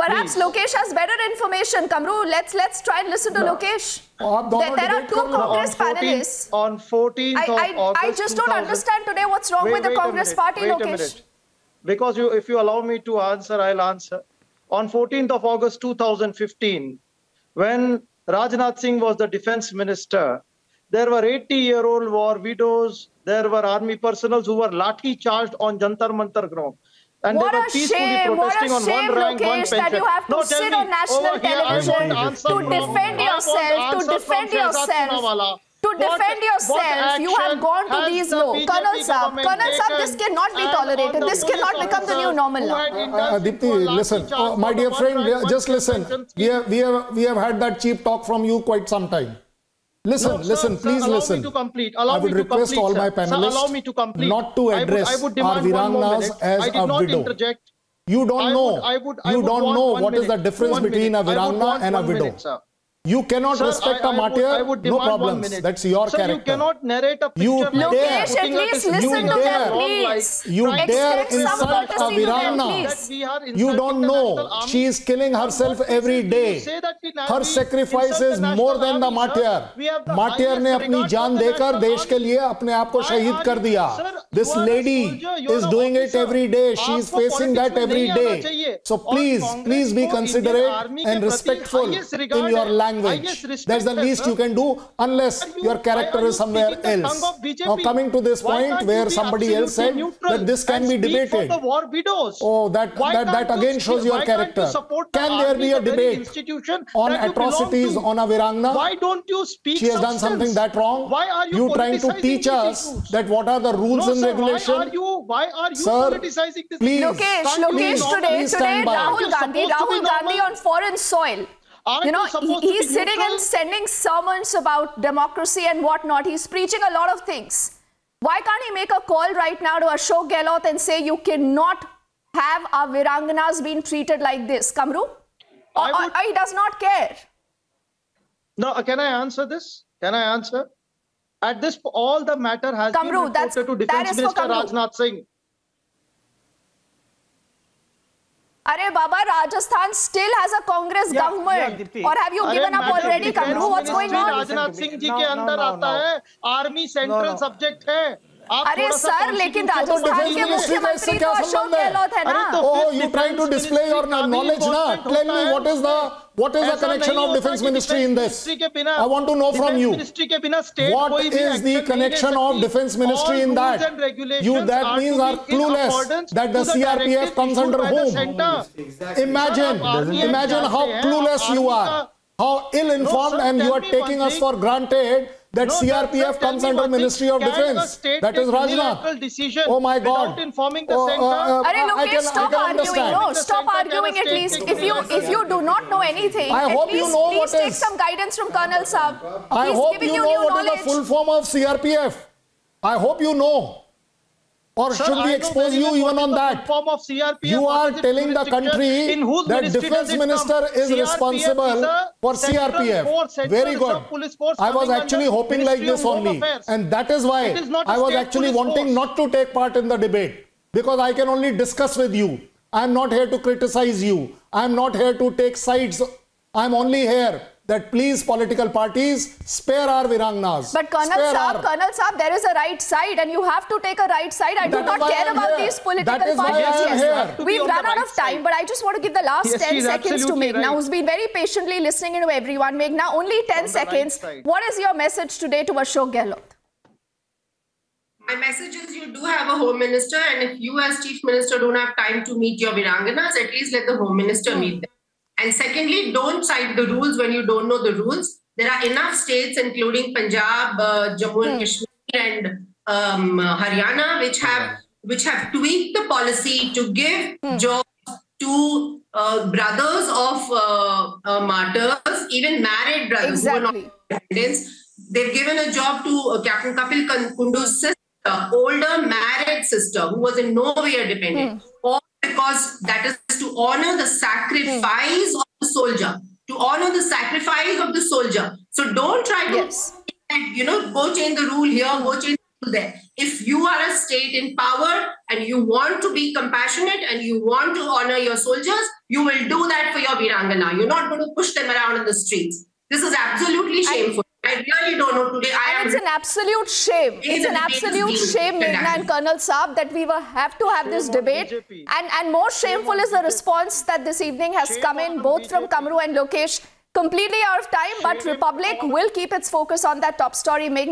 Perhaps Please. Lokesh has better information. Kamru, let's let's try and listen to no. Lokesh. There, there are two Congress on 14th, panelists. On 14th I, I, August I just don't understand today what's wrong wait, with the Congress party, wait Lokesh. Because you, if you allow me to answer, I'll answer. On 14th of August 2015, when Rajnath Singh was the defense minister, there were 80-year-old war widows, there were army personnel who were lathi charged on Jantar Mantar ground. And What a shame, what a protesting on shame, one rank, Lokesh, that you have to no, sit tell on national over here, I television to defend I yourself, to defend Shehzad yourself. To defend what yourself, you have gone to these the low. BJP Colonel Saab, Colonel Saab, this cannot be tolerated. This cannot become the new normal who now. Uh, indulged Aditi, listen, uh, my dear friend, rank, uh, one just listen. We have, we have, we have had that cheap talk from you quite some time. Listen, No, listen, sir, please allow listen. Me to complete. Allow I would me to request complete, all sir. my Sir, panelists allow me to complete. not to I would- address I would, our demand more Virangas minute. as I did a not widow. interject. You don't I know. would- I would- I you don't know what is the difference between minute. a Viranga and a widow. minute, sir. You cannot Sir, respect I- a I would- martyr. I would no demand one problems. minute. That's your Sir, character. you cannot narrate a You picture. like dare- that, Lokesh, at putting up least a listen to dare- them, long please. life, You trying to dare Extend some insult a courtesy to them, Viranga. please. that we are You insulting don't the know. national army. She is killing herself On what every basis do you day. say that we- Her we sacrifice insult is the more national than the army, sir? martyr. We have the martyr ने highest अपनी regard जान for the देकर national देश के army. लिए अपने आप को Why शहीद are कर you- दिया Sir, this you are a lady soldier, you is are a doing it officer. every day she is आपको facing that politics में every नहीं आना day चाहिए। so और please कांग्रेस please be को इंडियन considerate आर्मी के and प्रति respectful highest in regard your है, language that's the least sir. you can do unless you- your character you is somewhere else tongue of BJP? now coming to this Why point where somebody else said that this can be debated the war widows. Oh, that Why that, that can't you again shows your why you character. the Can there be a debate institution on that you belong atrocities on a Virangna? Why don't you speak She has done something that wrong. Why are you, trying to teach us that what are the rules no, and sir, regulation? Why are you, why are you Sir, politicizing this? please. Lokesh, Lokesh, today, today, stand. Rahul Gandhi, supposed Rahul Gandhi on foreign soil. Aren't you know, he's sitting neutral? and sending sermons about democracy and whatnot. He's preaching a lot of things. Why can't he make a call right now to Ashok Gehlot and say you cannot have our Viranganas being treated like this, Kamru? Or, would- or he does not care. No, uh, can I answer this? Can I answer? At this, all the matter has Kamru, been reported to Defense Minister Rajnath Singh. अरे बाबा Rajasthan still has a Congress government और have you given up already Kamru what's going on Rajnath Singh ji के अंदर आता है army central subject है। अरे sir लेकिन राजस्थान के मुख्यमंत्री तो अशोक गहलोत है ना? Defence ministry in this I want to know from you ministry के बिना state is the connection of defence ministry in that you that mean are clueless that the CRPF comes under home imagine imagine how clueless you are how ill informed and you are taking us for granted. That No, sir, CRPF sir, comes tell me under one thing. Ministry of Can a Defense. state That is take unilateral Rajnath. decision Oh my God. without informing the Oh, center? uh, uh, Are I Lokesh, can- I stop can arguing. understand. No, The stop center arguing can at take least. it If you together. if you do not know anything, I at hope you least know please what take is- some guidance from Colonel Saab. I He's hope giving you you, know new what knowledge. is the full form of CRPF. I hope you know. Or Sir, should we expose you even on that? Form of CRPF, You are telling the country that defense minister is CRPF responsible is for CRPF. force, Very good. force I was actually hoping like this only. Affairs. And that is why is I was actually wanting force. not to take part in the debate because I can only discuss with you. I am not here to criticize you. I am not here to take sides. I am only here that please political parties spare our Virangnas. But Colonel Spare Saab, our- Colonel Saab, there is a right side, and you have to take a right side. I do not care I am about here. these political That is why parties. I am yes. here. We've run the out of time, side. but I just want to give the last Yes, 10 seconds to absolutely Meghna, right. who's been very patiently listening to everyone. Meghna, only 10 On the right seconds. What is your message today to Ashok Gehlot? My message is you do have a home minister, and if you as chief minister don't have time to meet your Viranganas, at least let the home minister hmm. meet them. And secondly, don't cite the rules when you don't know the rules. There are enough states, including Punjab, uh, Jammu and Kashmir, and um, Haryana, which have which have tweaked the policy to give jobs to uh, brothers of uh, uh, martyrs, even married brothers who are not Exactly. dependents. They've given a job to uh, Captain Kapil Kun- Kundu's sister, older married sister, who was in no way a dependent. All because that is to honor the sacrifice of the soldier, to honor the sacrifice of the soldier. So don't try to, Yes. you know, go change the rule here, go change there. If you are a state in power and you want to be compassionate and you want to honor your soldiers, you will do that for your Virangana. You're not going to push them around in the streets. This is absolutely shameful. I really don't know today. I And am it's an absolute shame. It is an absolute shame, Meghna and Colonel Saab, that we will have to have this Shame on debate. And, and more shameful is the response that this evening has Shame come in, both from Kamru and Lokesh. Completely out of time, but Republic will keep its focus on that top story. Meghna